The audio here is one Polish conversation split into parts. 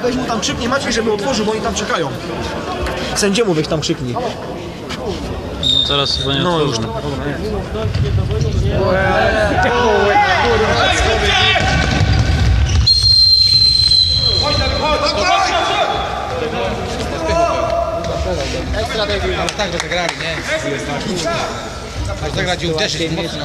weź mu tam krzyknij Maciej, żeby otworzył, bo oni tam czekają. Sędziemu weź tam krzyknij. No teraz chyba nie No już. otworzą. Tak nie? Rozegrać i uderzyć mocno.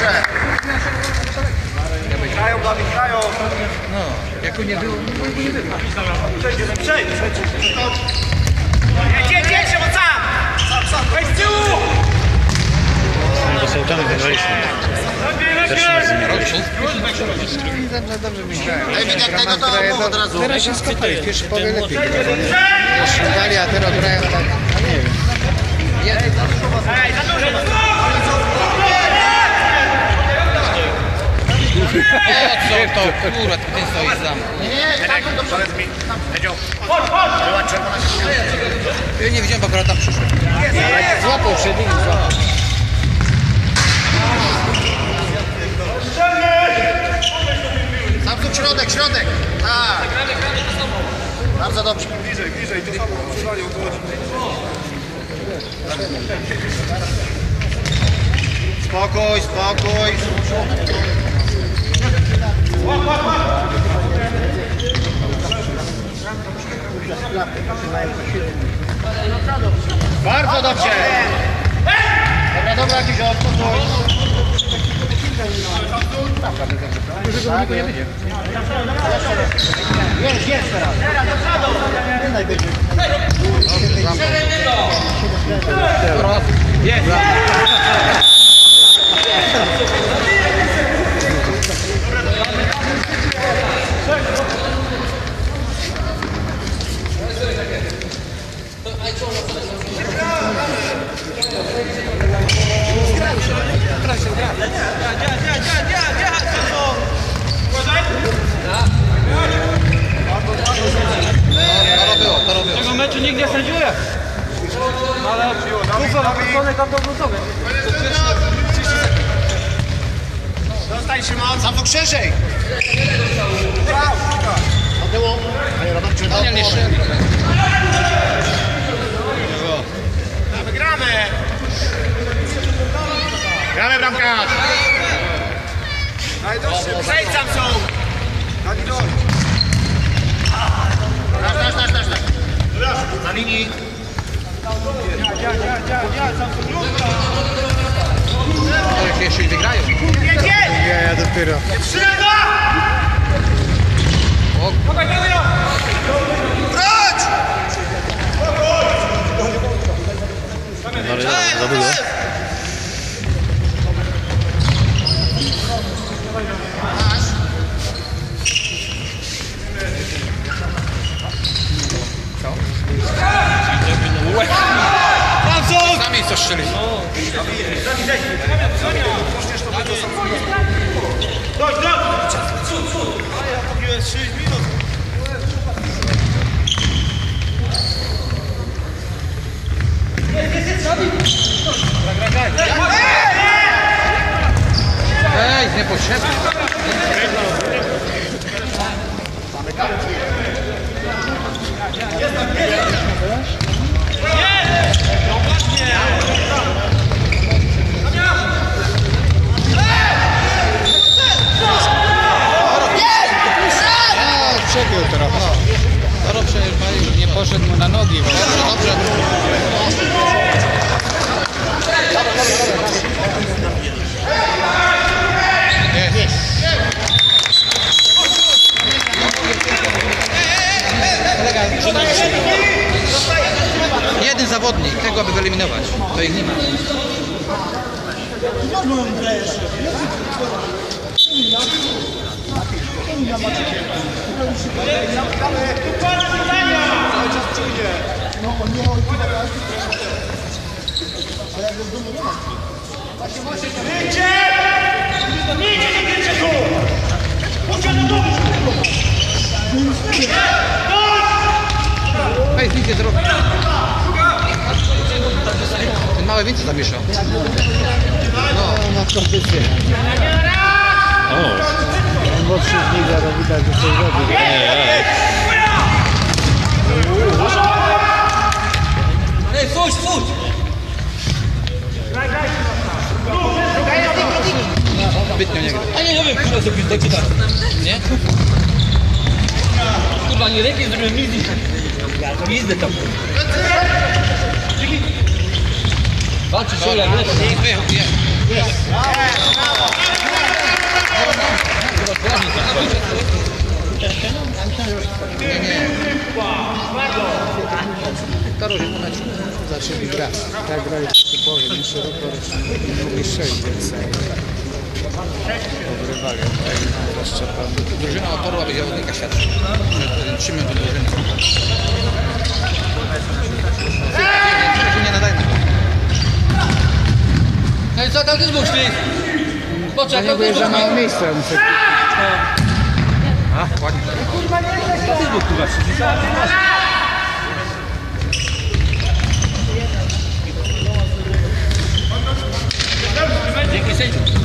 Dobrze. No, jak tu nie było, no to nie było. To są tam wygraliśmy. Pierwszy mecz z nimi graliśmy. Dobrze, dobrze myślałem. Ewidentnie do domu od razu. Teraz się skopali, w pierwszy powie lepiej. Ściągali, a teraz grają tak, nie wiem. Jeden O co to, kurwa, ty stoisz za mną. Nie, tak, dobrze. Była czerwona Ja nie widziałem, bo akurat tam przyszedł. Złapał przed nim, złapał. Samsung środek, środek. Tak. Bardzo dobrze. Spokój, spokój. Bardzo dobrze. Dobra, dobra, jakiś odpocząć. Jest, jest teraz. Nie najwyżej. To było, to robiło. Tego meczu nikt nie sędziuje. Ale kufa wrócony tam do wrócony. Zostań Szymon, Samsung szerzej. Do Daniel nie tyłu. strzeli. Wygramy! Gramy bramkarz! Przejdź dasz, dasz, dasz, dasz. Na linii. To jak jeszcze i wygrają. Nie, ja dopiero. O, Dobrze, dobrze. Ej, niepotrzebny. No, przebił trochę. Toro przejechał nie poszedł mu na nogi. Dobrze, dobrze. Jeden zawodnik, tego aby wyeliminować. To ich nie ma. Ej, nic nie zrobił. Ten mały więcej zamieszał. No, na kondycję. O, Młodszy z nich, ale widać, że coś robi. nie, ja. Zbytnio nie gra. A nie, nie wiem, kurwa tak czy tak. Nie? Kurwa, nie lepiej zrobiłem nic niż... Pizdę tam. Walczy się, jak lepiej. Wyjechał, nie. Toro się pomęczył. Zaczęli grać. Tak grali typowo, nie szeroko nie mogli strzelić Ogrywali, tak. Drużyna aby zawodnika świadczy. Trzy minuty drużyny. Nie nadaje na to. No i co tam ty zmuszli? Ja Poczekaj, nie byłem za zmuszli. mało miejsca, muszę A, ładnie. Facebook, kurwa, Dzięki sędziu.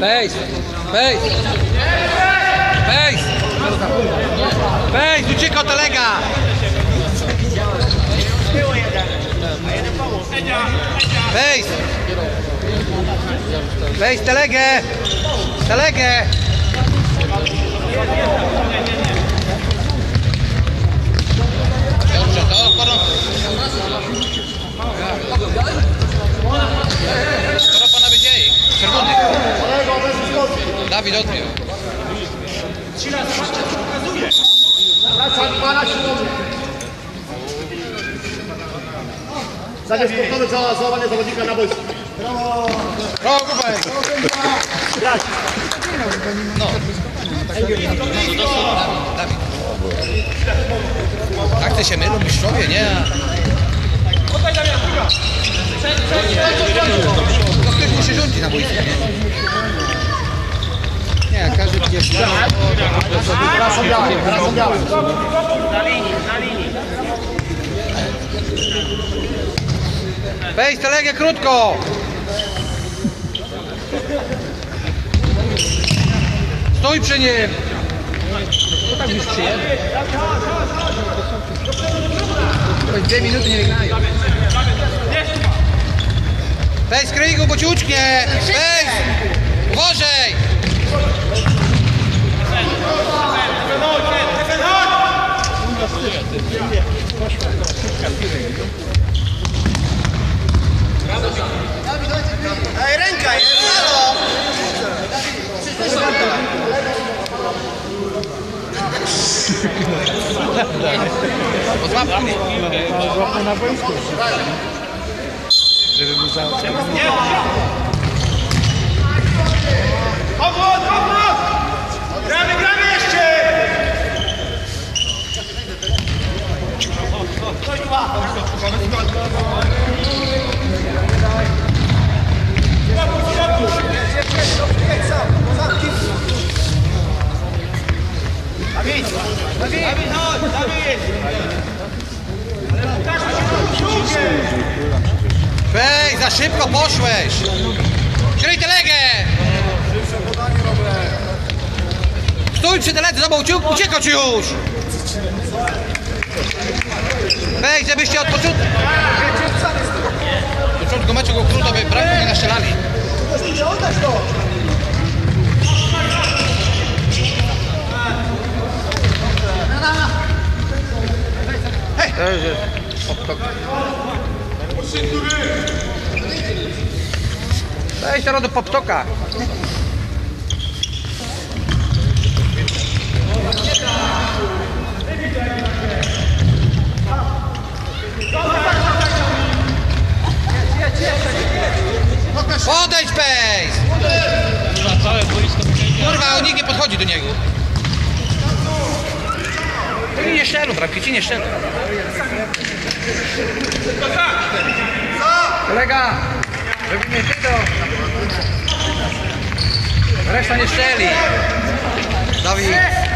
Face, face. Wejść! Wejść, ucieka od Olega! Wejść! Wejść, telegę! Telegę! Zawodnika na boisku. Brawo, Kubek! No. Dawid. Akcje się mylą, mistrzowie, nie? To ktoś musi rządzić na boisku. Nie, każdy gdzieś tam. Teraz są białe, teraz są białe. Wejdź, telegę krótko! Stój przy nim! To tak już przyjemnie. Choć dwie minuty nie wygrają. Weź z kryjku, bo ci uczknie! Weź! Uważaj! Ej, ręka jest, halo! Żeby mu za... Gramy, gramy jeszcze! Dawid! Dawid! Dawid, chodź! Dawid! Ej, za szybko poszłeś! Kryj telegę! Stój przy teledze, zobacz, uciek- uciekać już! Ej, żebyście od Weź teraz do poptoka. Podejdź, Pejs! Kurwa, on nikt nie podchodzi do niego. Ci nie szczelą, bramki, ci nie szczelą. Kolega, żeby nie ty to... Reszta nie szczeli. Dawid.